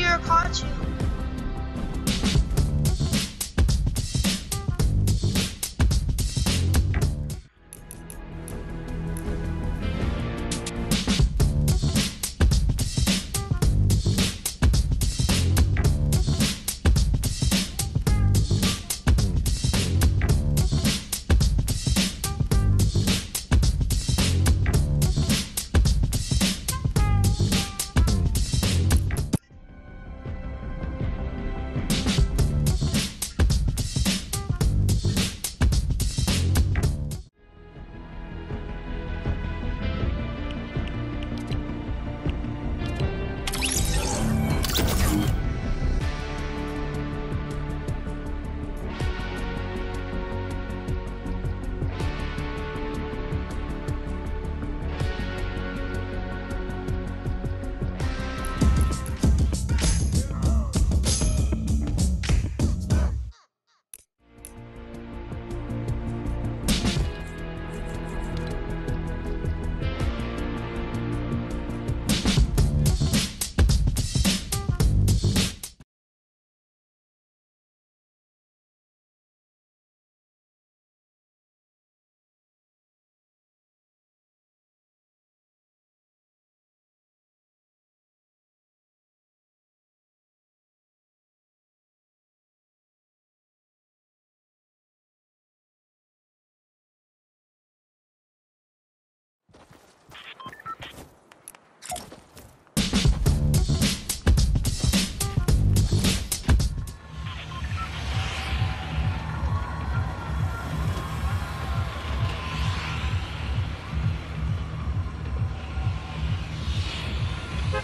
your costume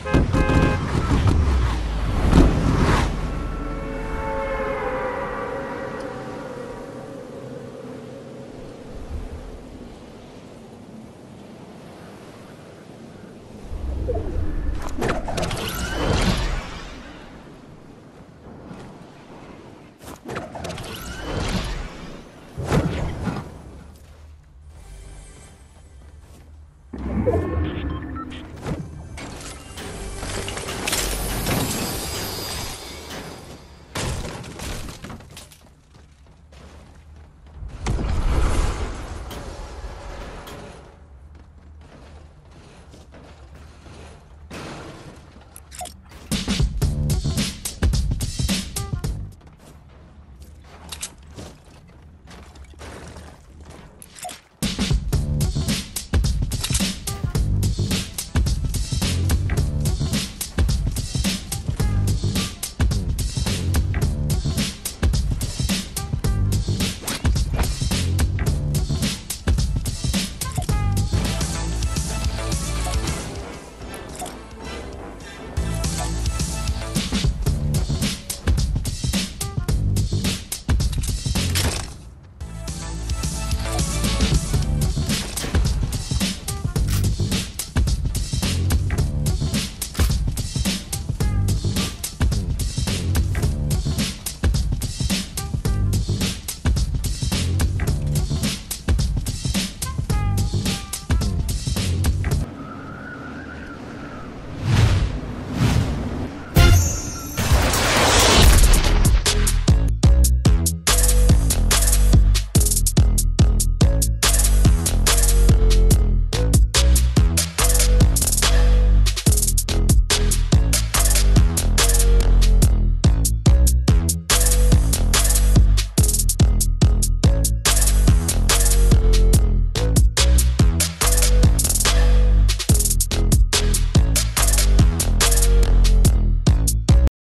Bye.